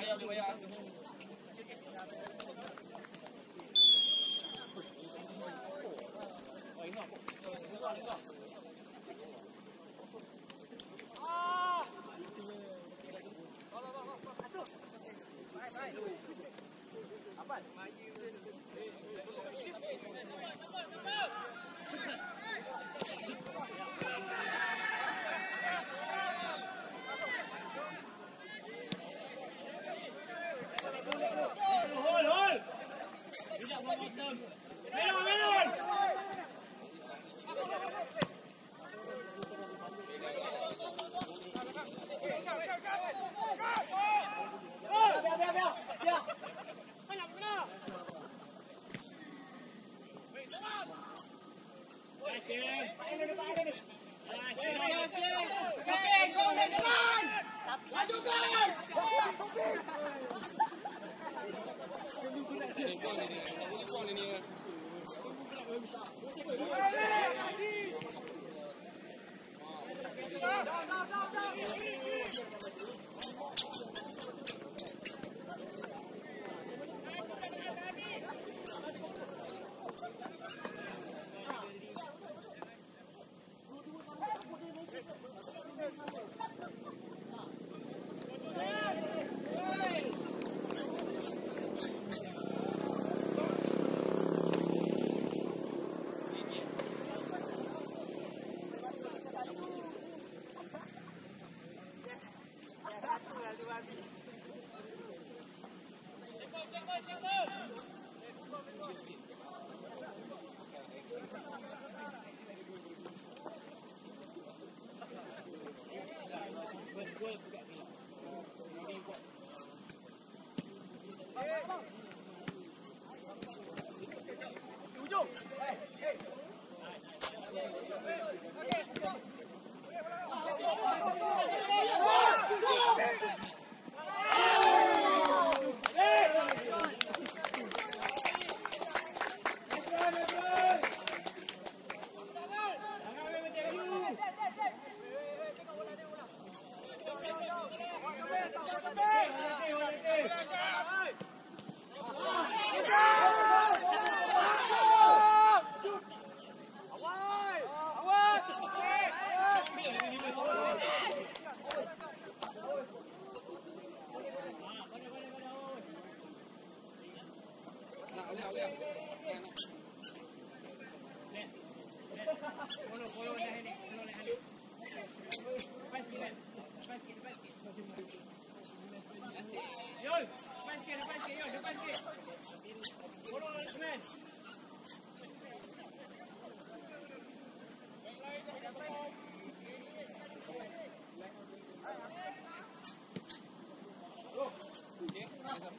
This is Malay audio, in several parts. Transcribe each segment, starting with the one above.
Ja, ja, ja.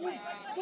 Uy,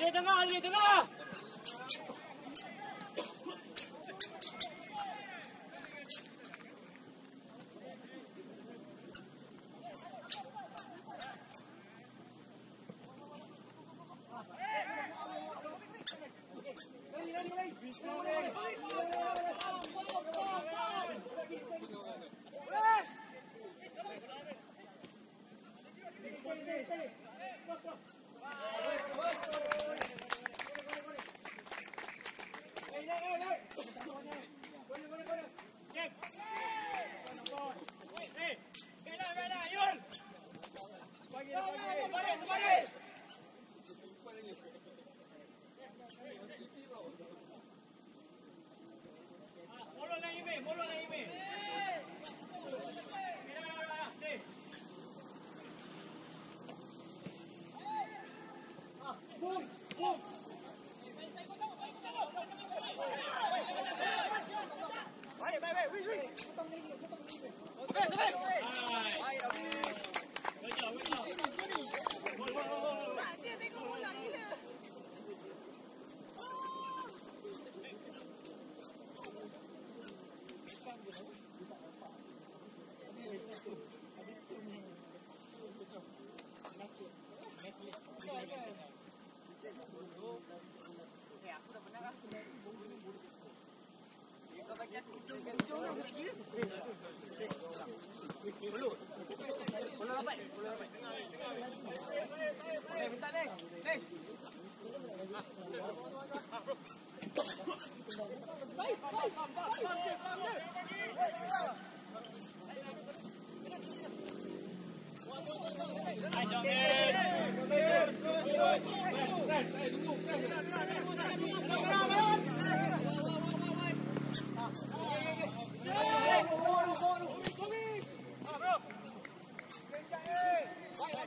上げたが上げたが Ni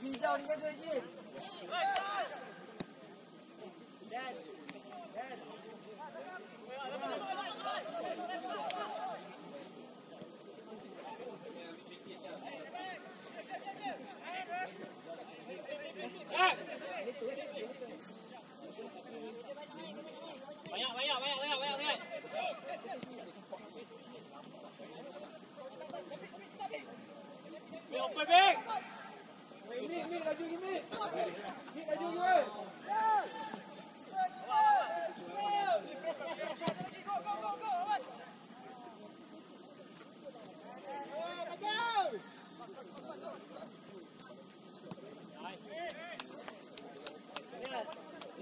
你叫 trầu.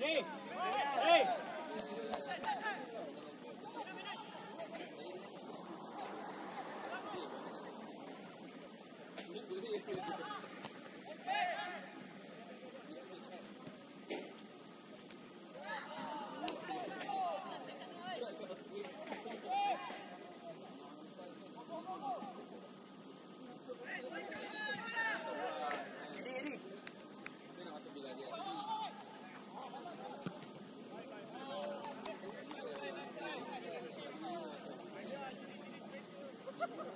Ni. Ha ha ha!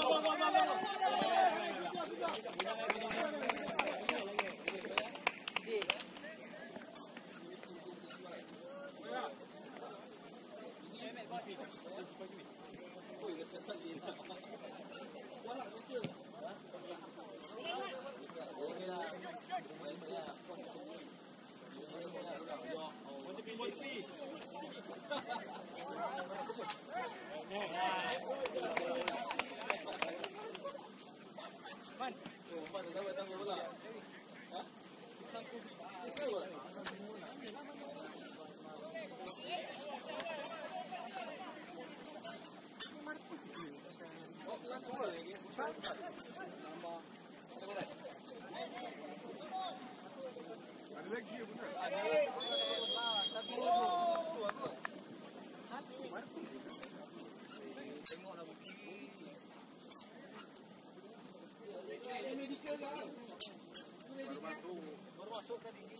Kan? Oh, empat tak dapat tambah pula. Ha? Kesal pun. Ada lagi ya, bukan? Ada lagi. 说这里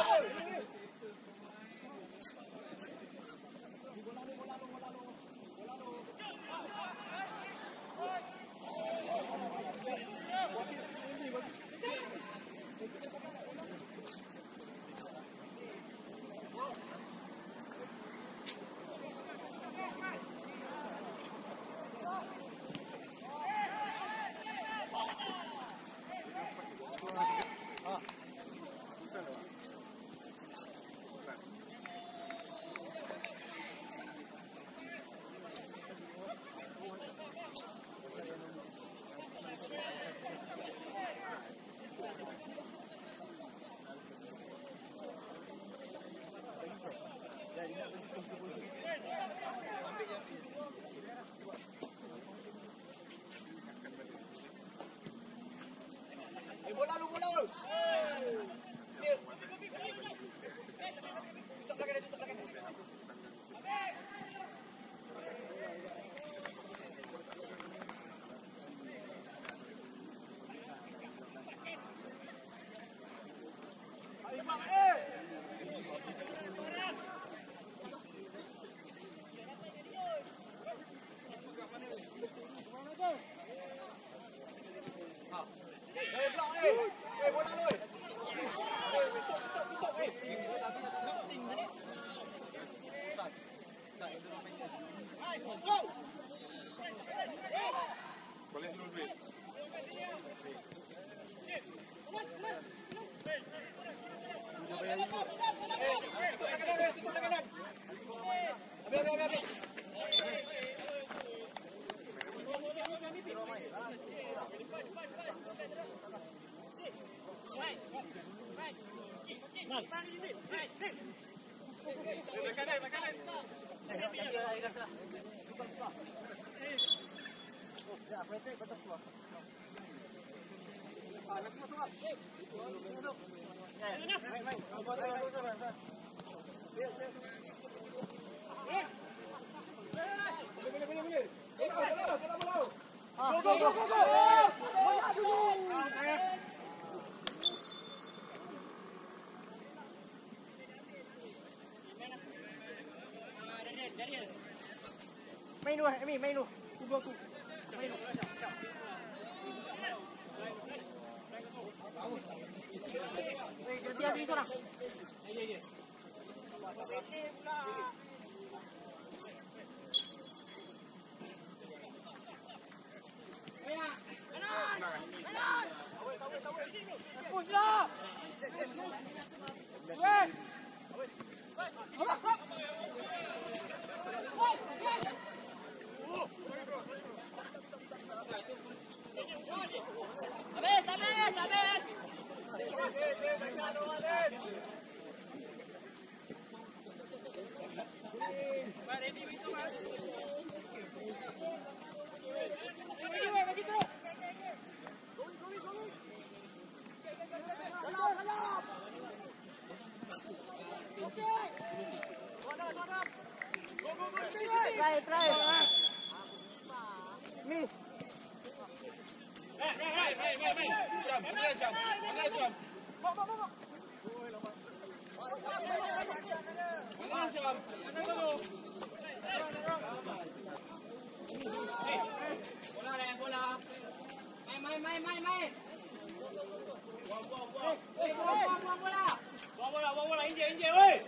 Bravo! Hola, Main dulu, Emi, main dulu. Tunggu aku. Main dulu. Eh, ganti habis korang. 不知。Vamos bola vamos lá, Índia, Índia, oi!